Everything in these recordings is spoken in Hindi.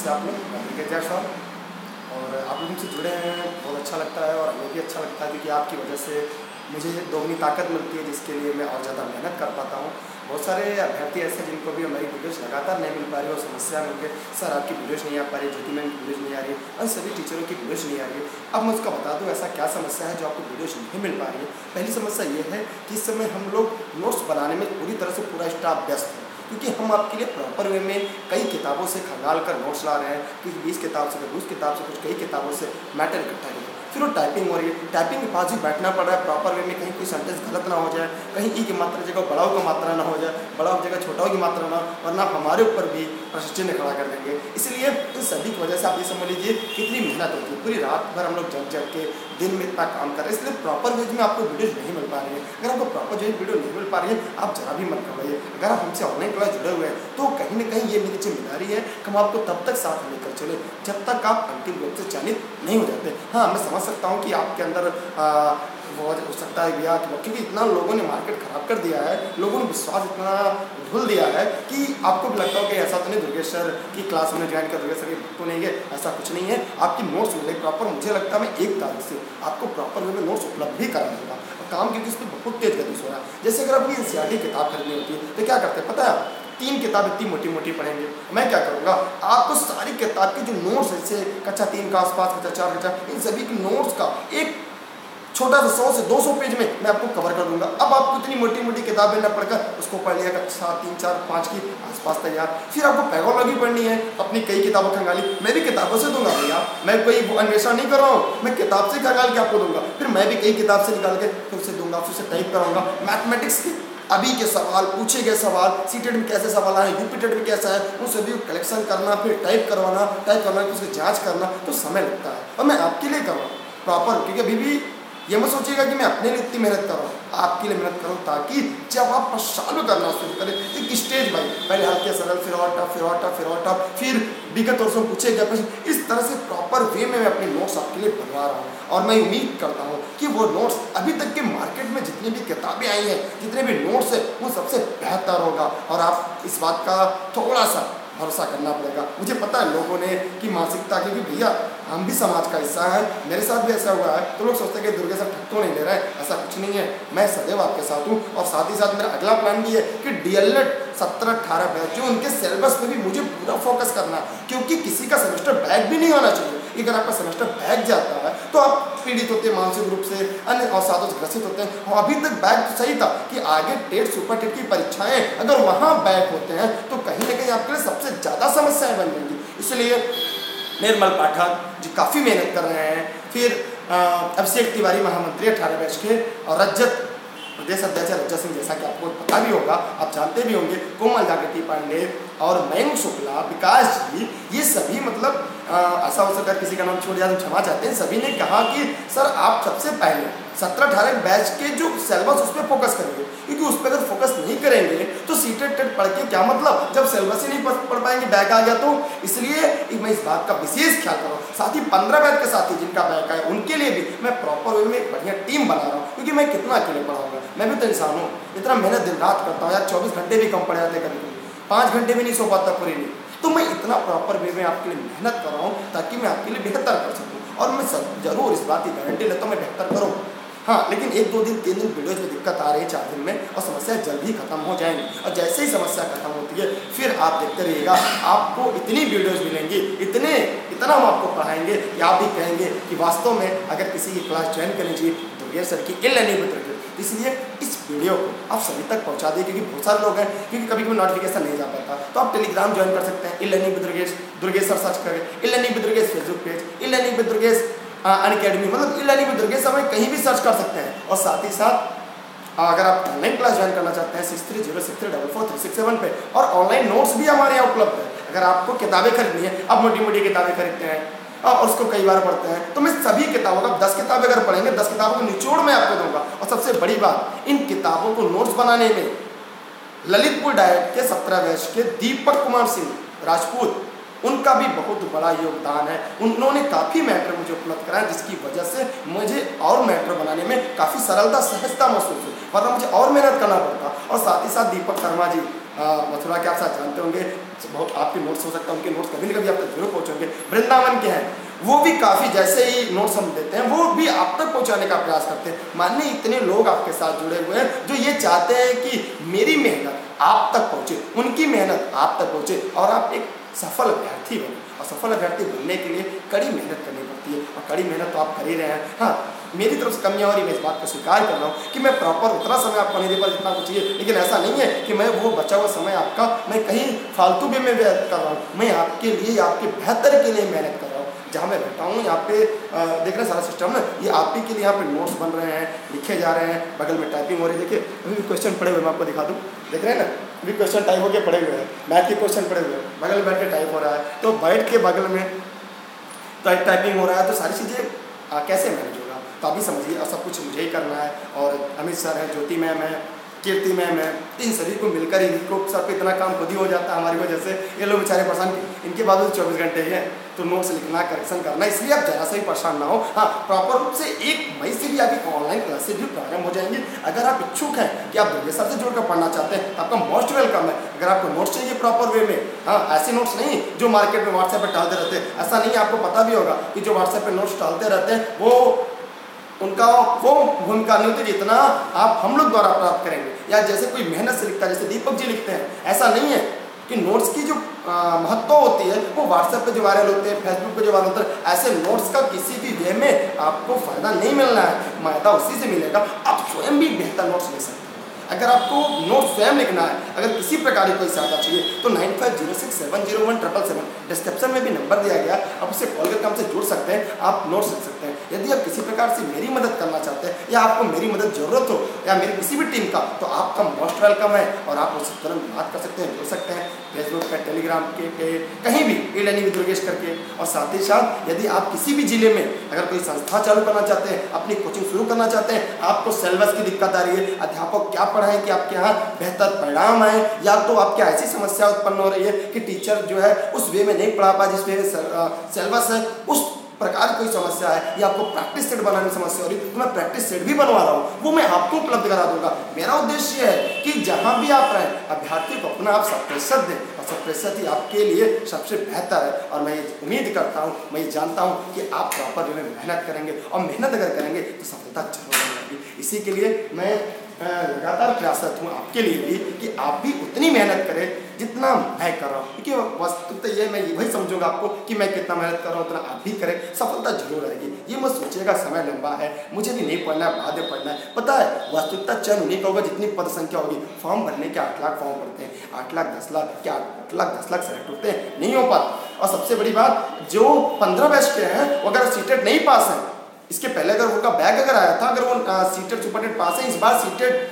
से आप लोग मैं जय साहब और आप लोग मुझसे जुड़े हैं, बहुत अच्छा लगता है और हमें भी अच्छा लगता है क्योंकि आपकी वजह से मुझे दोगुनी ताकत मिलती है, जिसके लिए मैं और ज़्यादा मेहनत कर पाता हूँ। बहुत सारे अभ्यर्थी ऐसे जिनको भी हमारी वीडियोस लगातार नहीं मिल पा रही और समस्या में उनके सर आपकी वीडियोस नहीं आ पा रही, ज्योति मैम की वीडियोस नहीं आ रही और सभी टीचरों की वीडियोस नहीं आ रही। अब मैं उसका बता दूँ, ऐसा क्या समस्या है जो आपको वीडियोस नहीं मिल पा रही है? पहली समस्या ये है कि इस समय हम लोग नोट्स बनाने में पूरी तरह से पूरा स्टाफ व्यस्त है। क्योंकि हम आपके लिए प्रॉपर वे में कई किताबों से खंगाल कर नोट्स ला रहे हैं कि बीस किताब से उस किताब से कुछ कई किताबों से मैटर इकट्ठा फिर वो टाइपिंग हो रही है। टाइपिंग के पास ही बैठना पड़ रहा है। प्रॉपर वे में कहीं कोई सेंटेंस गलत ना हो जाए, कहीं ई की मात्रा जगह बड़ाव का मात्रा ना हो जाए, बड़ाव जगह छोटाओं की मात्रा ना, वरना हमारे ऊपर भी प्रशिक्षण खड़ा कर देंगे। इसलिए इन सभी की वजह से आप ये समझ लीजिए, कितनी मेहनत होती है। पूरी रात भर हम लोग जग जग के दिन में इतना काम कर रहे हैं। इसलिए प्रॉपर वेज में आपको वीडियोज़ नहीं मिल पा रही है। अगर आपको प्रॉपर वेज वीडियो नहीं मिल पा रही है, आप जरा भी मत घबराइए। अगर आप हमसे ऑनलाइन क्लास जुड़े हुए हैं तो कहीं ना कहीं ये मेरी ज़िम्मेदारी है कि हम आपको तब तक साथ लेकर चले, जब तक आप अंतिम रूप से चयनित नहीं हो जाते। हाँ मैं समझ सकता हूँ कि आपके अंदर वो हो सकता है भैया क्योंकि इतना लोगों ने मार्केट खराब कर दिया है, लोगों ने विश्वास इतना धुल दिया है कि आपको भी लगता हो कि ऐसा तो नहीं दुर्गेश सर की क्लास में ज्वाइन कर दुर्गेश सर तो नहीं है, ऐसा कुछ नहीं है। आपकी नोट्स मिले प्रॉपर मुझे लगता है मैं एक तारीख से आपको प्रॉपर वे में नोट्स उपलब्ध भी करा दूँगा। काम क्योंकि इस पर बहुत तेज गति से हो रहा है। जैसे अगर आपकी एन किताब खरीदनी होती है तो क्या करते हैं, पता है तीन किताब इतनी मोटी मोटी पढ़ेंगे। मैं क्या करूँगा? आपको सारी किताब की जो नोट्स जैसे कक्षा तीन का आसपास, कक्षा चार, कक्षा इन सभी की नोट्स का एक छोटा सा सौ से दो सौ पेज में मैं आपको कवर कर दूँगा। अब आपको इतनी मोटी मोटी किताबें न पढ़कर उसको पढ़ लिया, कक्षा तीन, चार, पाँच की आसपास तैयार। फिर आपको पैगोलॉजी पढ़नी है, अपनी कई किताबों खंगाली मैं भी किताबों से दूँगा भैया। मैं कोई अन्वेषण नहीं कर रहा हूँ। मैं किताब से खंगाल के आपको दूँगा। फिर मैं भी कई किताब से निकाल के फिर उसे दूँगा, फिर उसे टाइप कराऊँगा। मैथमेटिक्स की अभी के सवाल, पूछे गए सवाल सीटेड में कैसे सवाल आए यूपीटेड में कैसा है उन सभी को कलेक्शन करना, फिर टाइप करवाना टाइप करना उसकी जाँच करना तो समय लगता है। और मैं आपके लिए कर रहा हूँ प्रॉपर क्योंकि अभी भी ये मत सोचिएगा कि मैं अपने लिए इतनी मेहनत कर रहा हूँ, आपके लिए मेहनत करूँ ताकि जब आप चालू करना शुरू करें, एक स्टेज बाई पहले हल्के सरल, फिर और टफ फिर और टफ फिर और टफ फिर विगत वर्षों पूछे गए प्रश्न इस तरह से प्रॉपर वे में मैं अपने नोट्स आपके लिए बनवा रहा हूँ। और मैं उम्मीद करता हूँ कि वो नोट्स अभी तक के मार्केट में जितनी भी किताबें आई हैं, जितने भी नोट्स हैं, वो सबसे बेहतर होगा। और आप इस बात का थोड़ा सा भरोसा करना पड़ेगा। मुझे पता है लोगों ने कि मानसिकता, क्योंकि भैया, हम भी समाज का हिस्सा है, मेरे साथ भी ऐसा हुआ है तो लोग सोचते हैं कि दुर्गे सर ठक्को नहीं ले रहे है, ऐसा कुछ नहीं है। मैं सदैव आपके साथ हूँ, और साथ ही साथ मेरा अगला प्लान भी है कि डी एल एड सत्रह अठारह बैच जो उनके सिलेबस पर भी मुझे पूरा फोकस करना क्योंकि किसी का सेमेस्टर बैग भी नहीं होना चाहिए। अगर आपका सेमेस्टर बैग जाता है तो आप पीड़ित होते हैं मानसिक रूप से, अन्य अवसादों से ग्रसित होते हैं। और अभी तक बैग तो सही था कि आगे टेट सुपर टेट की परीक्षाएँ अगर वहाँ बैग होते हैं तो कहीं ना कहीं आपके लिए सबसे ज़्यादा समस्याएँ बन जाएँगी इसलिए निर्मल पाठक जी काफ़ी मेहनत कर रहे हैं। फिर अभिषेक तिवारी महामंत्री अठारह बैच के, और रजत, प्रदेश अध्यक्ष रजत सिंह जैसा कि आपको पता भी होगा, आप जानते भी होंगे, कोमल जागृति पांडे और मयंक शुक्ला, विकास जी, ये सभी मतलब ऐसा हो सकता है किसी का नाम छोड़ जाए तो क्षमा चाहते हैं। सभी ने कहा कि, सर, आप सबसे पहले सत्रह अठारह बैच के जो सिलेबस उस पर फोकस करेंगे। क्योंकि उस पर अगर फोकस नहीं करेंगे तो सीटेड टेट पढ़ के क्या मतलब? जब सिलेबस ही नहीं पढ़ पाएँगे बैक आ गया तो। इसलिए मैं इस बात का विशेष ख्याल कर रहा हूँ। साथ ही पंद्रह बैच के साथी जिनका बैक है उनके लिए भी मैं प्रॉपर वे में बढ़िया टीम बना रहा हूँ। क्योंकि मैं कितना अकेले पढ़ाऊँगा मैं भी तो इंसान हूँ। इतना मेहनत दिन रात करता हूँ यार, चौबीस घंटे भी कम पड़ जाते कभी पाँच घंटे भी नहीं सो पाता पूरी नहीं तो मैं इतना प्रॉपर वे में आपके लिए मेहनत कर रहा हूँ ताकि मैं आपके लिए बेहतर कर सकूँ। और मैं ज़रूर इस बात की गारंटी लेता हूँ मैं बेहतर करूँ। हाँ लेकिन एक दो दिन, तीन दिन वीडियोज़ में दिक्कत आ रही है चार दिन में और समस्या जल्द ही खत्म हो जाएँगी। और जैसे ही समस्या खत्म होती है, फिर आप देखते रहिएगा, आपको इतनी वीडियोज़ मिलेंगी, इतने, इतना हम आपको पढ़ाएँगे कि आप भी कहेंगे कि वास्तव में अगर किसी की क्लास ज्वाइन करनी चाहिए तो ये सर की नहीं मित्र इसलिए इस वीडियो को आप सभी तक पहुँचा दिए क्योंकि बहुत सारे लोग हैं, क्योंकि कभी कभी नोटिफिकेशन नहीं जा पाता। तो आप टेलीग्राम ज्वाइन कर सकते हैं ill learning with Durgesh Durgesh sir search करें। Ill learning with Durgesh Facebook page ill learning with Durgesh Unacademy मतलब इल लर्निंग विद दुर्गेश समय कहीं भी सर्च कर सकते हैं। और साथ ही साथ अगर आप ऑनलाइन क्लास ज्वाइन करना चाहते हैं six three zero six three double four three six seven पे, और ऑनलाइन नोट्स भी हमारे यहाँ उपलब्ध है। अगर आपको किताबें खरीदनी है, आप मोटी मोटी किताबें खरीदते हैं और उसको कई बार पढ़ते हैं। तो मैं सभी किताबों का, दस किताबें अगर पढ़ेंगे, दस किताबों को निचोड़ मैं आपको दूँगा। और सबसे बड़ी बात, इन किताबों को नोट्स बनाने में, ललितपुर डायट के सत्रह वर्ष के दीपक कुमार सिंह राजपूत, उनका भी बहुत बड़ा योगदान है। उन्होंने काफ़ी मैटर मुझे उपलब्ध कराया जिसकी वजह से मुझे और मैटर बनाने में काफ़ी सरलता, सहजता महसूस हुई। वरना मुझे और मेहनत करना पड़ता। और साथ ही साथ दीपक शर्मा जी मथुरा के आप साथ जानते होंगे, बहुत आपके नोट्स हो सकता है, उनके नोट्स कभी ना कभी आप तक ज़रूर पहुँचेंगे वृंदावन के हैं, वो भी काफ़ी जैसे ही नोट्स हम देते हैं, वो भी आप तक पहुँचाने का प्रयास करते हैं। मानिए इतने लोग आपके साथ जुड़े हुए हैं, जो ये चाहते हैं कि मेरी मेहनत आप तक पहुँचे, उनकी मेहनत आप तक पहुँचे, और आप एक सफल अभ्यर्थी बने। और सफल अभ्यर्थी बनने के लिए कड़ी मेहनत करनी पड़ती है, और कड़ी मेहनत तो आप कर ही रहे हैं। हाँ मेरी तरफ़ से कमियाँ रही मैं इस बात को स्वीकार कर रहा हूँ कि मैं प्रॉपर उतना समय आपको नहीं दे पा जितना कुछ चाहिए। लेकिन ऐसा नहीं है कि मैं वो बचा हुआ समय आपका मैं कहीं फालतू भी में व्यर्थ कर रहा हूँ। मैं आपके लिए, आपके बेहतर के लिए मेहनत कर रहा हूँ। जहाँ मैं बैठा हूँ, यहाँ पे देख रहे सारा सिस्टम ना? ये आप ही के लिए यहाँ पे नोट्स बन रहे हैं, लिखे जा रहे हैं, बगल में टाइपिंग हो रही है। देखिए, अभी भी क्वेश्चन पड़े हुए मैं आपको दिखा दूँ। देख रहे हैं ना? अभी क्वेश्चन टाइप होकर पड़े हुए हैं। मैथ के क्वेश्चन पड़े हुए हैं। बगल में बैठ के टाइप हो रहा है। तो बैठ के बगल में टाइपिंग हो रहा है। तो सारी चीज़ें कैसे मैनेज होगा तो समझिए, और सब कुछ मुझे ही करना है। और अमित सर है, ज्योति मैम है, कीर्ति मैम है, इन सभी को मिलकर इनको सब पे इतना काम खुद ही हो जाता है हमारी वजह से। ये लोग बेचारे परेशान इनके बाद चौबीस घंटे ही हैं। तो नोट्स लिखना करेक्शन करना, इसलिए आप जरा सा ही परेशान ना हो। हाँ प्रॉपर रूप से एक मई से भी आपकी ऑनलाइन क्लासेज भी प्रारंभ हो जाएँगी। अगर आप इच्छुक हैं कि आप दुर्गे सर से जुड़कर पढ़ना चाहते हैं तो आपका मोस्ट वेलकम है। अगर आपको नोट्स चाहिए प्रॉपर वे में हाँ ऐसे नोट्स नहीं जो मार्केट में व्हाट्सएप पर डालते रहते। हैं ऐसा नहीं आपको पता भी होगा कि जो व्हाट्सएप पर नोट्स डालते रहते हैं, वो उनका वो भूमिका नहीं होती जितना आप हम लोग द्वारा प्राप्त करेंगे। या जैसे कोई मेहनत से लिखता है, जैसे दीपक जी लिखते हैं, ऐसा नहीं है कि नोट्स की जो महत्व होती है, वो व्हाट्सएप पे जो वायरल होते हैं फेसबुक पे जो वायरल होते हैं, ऐसे नोट्स का किसी भी वे में आपको फ़ायदा नहीं मिलना है। फ़ायदा उसी से मिलेगा। आप स्वयं भी बेहतर नोट्स ले सकते अगर आपको नोट स्वयं लिखना है, अगर किसी प्रकार की कोई सहायता चाहिए तो nine five zero six seven zero one triple seven description में भी नंबर दिया गया आप उसे कॉल करके हमसे जुड़ सकते हैं, आप नोट्स लिख सकते हैं। यदि आप किसी प्रकार से मेरी मदद करना चाहते हैं, या आपको मेरी मदद ज़रूरत हो, या मेरी किसी भी टीम का तो आपका मोस्ट वेलकम है, और आप उससे तुरंत बात कर सकते हैं, जुड़ सकते हैं। फेसबुक पे टेलीग्राम के, पे, कहीं भी ई लर्निंग विद योगेश करके। और साथ ही साथ, यदि आप किसी भी ज़िले में अगर कोई संस्था चालू करना चाहते हैं, अपनी कोचिंग शुरू करना चाहते हैं, आपको सिलेबस की दिक्कत आ रही है, अध्यापक क्या पढ़ाएँ कि आपके यहाँ बेहतर परिणाम आए, या तो आपके ऐसी समस्या उत्पन्न हो रही है कि टीचर जो है उस वे में नहीं पढ़ा पा, जिस वे सिलेबस है, उस प्रकार कोई समस्या है या आपको प्रैक्टिस सेट बनाने में समस्या हो रही तो मैं प्रैक्टिस सेट भी बनवा रहा हूँ, वो मैं आपको उपलब्ध करा दूँगा। मेरा उद्देश्य है कि जहाँ भी आप रहें, अभ्यर्थी को अपना आप सब प्रतिशत दें, और सब प्रतिशत ही आपके लिए सबसे बेहतर है। और मैं ये उम्मीद करता हूँ, मैं ये जानता हूँ कि आप प्रॉपर में मेहनत करेंगे, और मेहनत अगर करेंगे तो सफलता ज़रूर मिलेगी। इसी के लिए मैं लगातार प्रयासरत हूँ आपके लिए भी कि आप भी उतनी मेहनत करें जितना मैं कर रहा हूँ। क्योंकि वस्तुतः तो ये मैं वही समझूँगा आपको कि मैं कितना मेहनत कर रहा हूँ, उतना आप भी करें, सफलता ज़रूर आएगी। ये मत सोचिएगा, समय लंबा है, मुझे भी नहीं पढ़ना है बाद में पढ़ना है। पता है, वास्तविकता चयन उन्हीं का होगा जितनी पद संख्या होगी। फॉर्म भरने के आठ लाख फॉर्म भरते हैं, आठ लाख, दस लाख, क्या आठ लाख, दस लाख सेलेक्ट होते हैं? नहीं हो पाता। और सबसे बड़ी बात, जो पंद्रह बैच के हैं अगर सीटेड नहीं पास हैं इसके पहले अगर उनका बैग अगर आया था, अगर वो सीटेड सुपरटेड पास है, इस बार सीटेड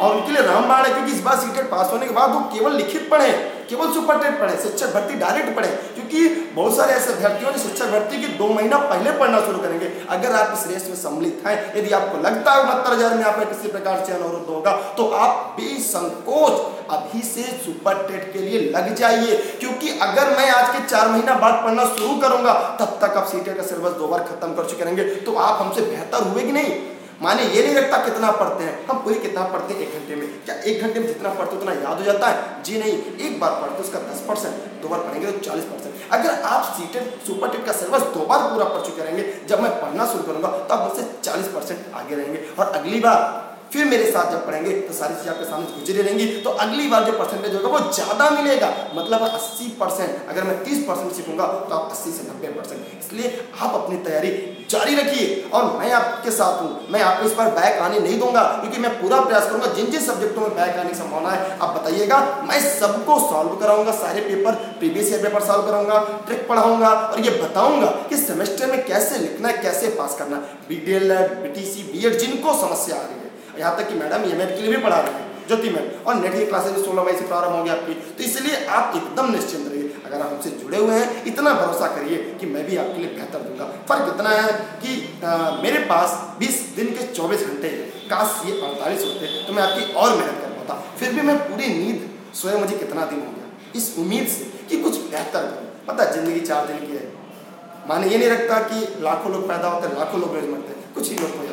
और उनके लिए रामबाण है, क्योंकि इस बार सीटेड पास होने के बाद वो केवल लिखित पढ़े, केवल सुपरटेट पढ़े, शिक्षक भर्ती डायरेक्ट पढ़े क्योंकि बहुत सारे ऐसे अभ्यर्थी जो शिक्षक भर्ती के दो महीना पहले पढ़ना शुरू करेंगे। अगर आप इस रेस में सम्मिलित हैं, यदि आपको लगता है उनहत्तर हज़ार में आपका किसी प्रकार से अनुरोध होगा तो आप बेसंकोच अभी से सुपर टेट के लिए लग जाइए। क्योंकि अगर मैं आज के चार महीना बाद पढ़ना शुरू करूँगा, तब तक आप सीटेट का सिलेबस दो बार खत्म कर चुके रहेंगे। तो आप हमसे बेहतर हुए कि नहीं? माने ये नहीं रखता कितना पढ़ते हैं, हम पूरी किताब पढ़ते हैं एक घंटे में। क्या एक घंटे में जितना पढ़ते उतना याद हो जाता है? जी नहीं, एक बार पढ़ते उसका दस परसेंट, दो बार पढ़ेंगे तो चालीस परसेंट। अगर आप सीटेड सुपर टेट का सिलेबस दो बार पूरा पढ़ चुके रहेंगे, जब मैं पढ़ना शुरू करूँगा तो आप मुझसे चालीस परसेंट आगे रहेंगे। और अगली बार फिर मेरे साथ जब पढ़ेंगे तो सारी चीज़ आपके सामने गुजरी रहेंगी तो अगली बार जो परसेंटेज होगा वो ज़्यादा मिलेगा। मतलब 80 परसेंट अगर मैं 30 परसेंट सीखूँगा तो आप 80 से 90 परसेंट इसलिए आप अपनी तैयारी जारी रखिए। और मैं आपके साथ हूँ। मैं आपको इस बार बैक आने नहीं दूँगा, क्योंकि मैं पूरा प्रयास करूँगा जिन जिन सब्जेक्टों में बैक आने की संभावना है, आप बताइएगा। मैं सबको सॉल्व कराऊँगा, सारे paper previous year paper solve कराऊँगा ट्रिक पढ़ाऊँगा, और ये बताऊँगा कि सेमेस्टर में कैसे लिखना है, कैसे पास करना B D L B T C B Ed जिनको समस्या आ रही है। यहाँ तक कि मैडम एम के लिए भी पढ़ा रहे हैं ज्योति मैम। और नेट की क्लासेज सोलह मई से प्रारंभ होगी आपकी। तो इसलिए आप एकदम निश्चिंत रहिए। अगर आप हमसे जुड़े हुए हैं इतना भरोसा करिए कि मैं भी आपके लिए बेहतर दूँगा। फ़र्क इतना है कि आ, मेरे पास 20 दिन के 24 घंटे काश ये अड़तालीस होते तो मैं आपकी और मेहनत कर पाता। फिर भी मैं पूरी नींद सोए मुझे कितना दिन हो गया? इस उम्मीद से कि कुछ बेहतर करूँ पता ज़िंदगी चार दिन की है। माने ये नहीं रखता कि लाखों लोग पैदा होते हैं लाखों लोग मरते हैं कुछ ही लोग है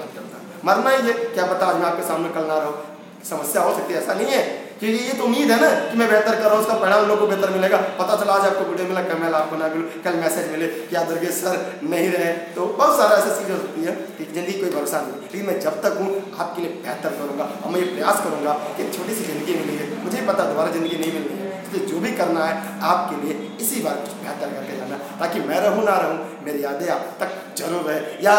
मरना ही है। क्या पता आज मैं आपके सामने कल ना रहो? समस्या हो सकती है। ऐसा नहीं है क्योंकि ये तो उम्मीद है ना कि मैं बेहतर कर रहा हूँ, उसका परिणाम लोगों को बेहतर मिलेगा। पता चला आज आपको वीडियो मिला, कल मैं आपको ना मिलूँ, कल मैसेज मिले कि आप दुर्गेश सर नहीं रहे। तो बहुत सारा ऐसा चीज़ हो सकती है कि ज़िंदगी कोई भरोसा नहीं। लेकिन मैं जब तक हूँ, आपके लिए बेहतर करूँगा और मैं ये प्रयास करूँगा कि छोटी सी ज़िंदगी मिली है। मुझे पता दोबारा ज़िंदगी नहीं मिलनी है। इसलिए जो भी करना है, आपके लिए इसी बार कुछ बेहतर करके जाना ताकि मैं रहूँ, ना रहूँ, मेरी यादें आप तक ज़रूर रहे। या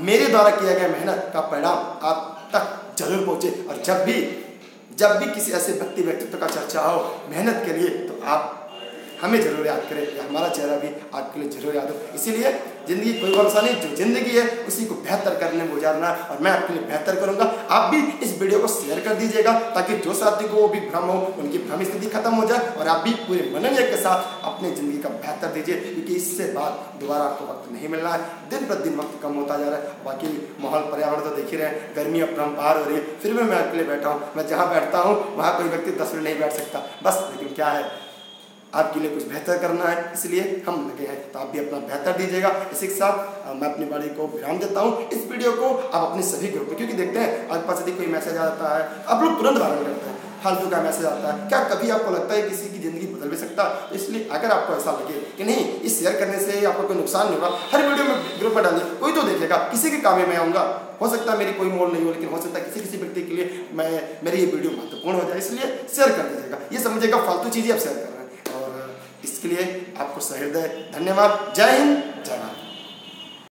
मेरे द्वारा किया गया मेहनत का परिणाम आप तक ज़रूर पहुँचे। और जब भी जब भी किसी ऐसे व्यक्ति, व्यक्तित्व का चर्चा हो मेहनत के लिए तो आप हमें ज़रूर याद करें या हमारा चेहरा भी आपके लिए ज़रूर याद हो। इसीलिए ज़िंदगी कोई भरोसा नहीं जो ज़िंदगी है, उसी को बेहतर करने में गुजारना और मैं आपके लिए बेहतर करूँगा। आप भी इस वीडियो को शेयर कर दीजिएगा ताकि जो साथी को वो भी भ्रम हो, उनकी भ्रम स्थिति खत्म हो जाए और आप भी पूरे मनोनिय के साथ अपनी ज़िंदगी का बेहतर दीजिए, क्योंकि इससे बाद दोबारा आपको वक्त नहीं मिल रहा है। दिन प्रतिदिन वक्त कम होता जा रहा है। बाकी माहौल, पर्यावरण तो देख ही रहे हैं, गर्मी अपरम पार हो रही है। फिर भी मैं आपके लिए बैठा हूँ। मैं जहाँ बैठता हूँ, वहाँ कोई व्यक्ति दस मिनट नहीं बैठ सकता। बस, लेकिन क्या है? आपके लिए कुछ बेहतर करना है। इसलिए हम लगे हैं तो आप भी अपना बेहतर दीजिएगा। इसी के साथ मैं अपनी बाड़ी को विराम देता हूँ। इस वीडियो को आप अपने सभी ग्रुप में, क्योंकि देखते हैं, आपके पास यदि कोई मैसेज आ जाता है, आप लोग तुरंत वायरल करते हैं। फालतू का मैसेज आता है। क्या कभी आपको लगता है किसी की ज़िंदगी बदल भी सकता? है इसलिए अगर आपको ऐसा लगे कि नहीं, इस शेयर करने से आपको कोई नुकसान नहीं होगा, हर वीडियो में ग्रुप में डालिए। कोई तो देखेगा, किसी के काम में मैं आऊँगा। हो सकता है मेरी कोई मोल नहीं हो, लेकिन हो सकता है किसी किसी व्यक्ति के लिए मैं, मेरी ये वीडियो महत्वपूर्ण हो जाए। इसलिए शेयर कर दीजिएगा। ये समझिएगा, फालतू चीज़ें आप शेयर कर। इसके लिए आपको सहृदय धन्यवाद। जय हिंद जय भारत।